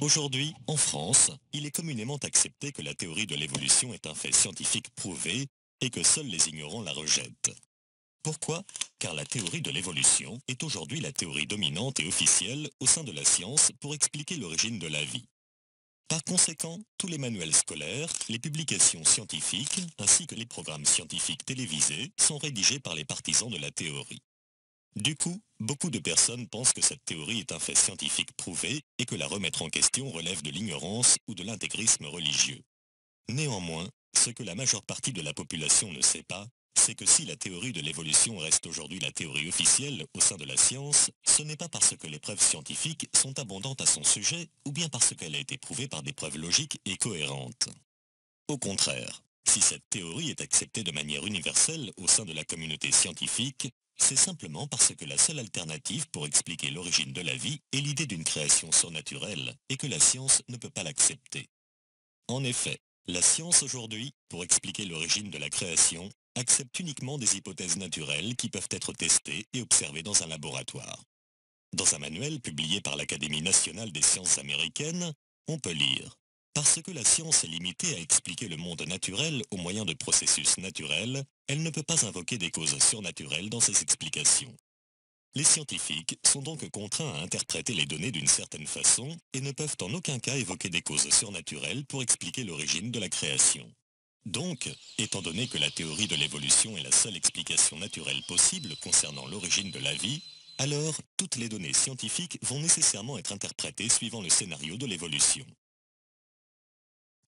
Aujourd'hui, en France, il est communément accepté que la théorie de l'évolution est un fait scientifique prouvé et que seuls les ignorants la rejettent. Pourquoi? Car la théorie de l'évolution est aujourd'hui la théorie dominante et officielle au sein de la science pour expliquer l'origine de la vie. Par conséquent, tous les manuels scolaires, les publications scientifiques, ainsi que les programmes scientifiques télévisés sont rédigés par les partisans de la théorie. Du coup, beaucoup de personnes pensent que cette théorie est un fait scientifique prouvé et que la remettre en question relève de l'ignorance ou de l'intégrisme religieux. Néanmoins, ce que la majeure partie de la population ne sait pas, c'est que si la théorie de l'évolution reste aujourd'hui la théorie officielle au sein de la science, ce n'est pas parce que les preuves scientifiques sont abondantes à son sujet ou bien parce qu'elle a été prouvée par des preuves logiques et cohérentes. Au contraire, si cette théorie est acceptée de manière universelle au sein de la communauté scientifique, c'est simplement parce que la seule alternative pour expliquer l'origine de la vie est l'idée d'une création surnaturelle et que la science ne peut pas l'accepter. En effet, la science aujourd'hui, pour expliquer l'origine de la création, accepte uniquement des hypothèses naturelles qui peuvent être testées et observées dans un laboratoire. Dans un manuel publié par l'Académie nationale des sciences américaines, on peut lire Parce que la science est limitée à expliquer le monde naturel au moyen de processus naturels, elle ne peut pas invoquer des causes surnaturelles dans ses explications. Les scientifiques sont donc contraints à interpréter les données d'une certaine façon et ne peuvent en aucun cas évoquer des causes surnaturelles pour expliquer l'origine de la création. Donc, étant donné que la théorie de l'évolution est la seule explication naturelle possible concernant l'origine de la vie, alors toutes les données scientifiques vont nécessairement être interprétées suivant le scénario de l'évolution.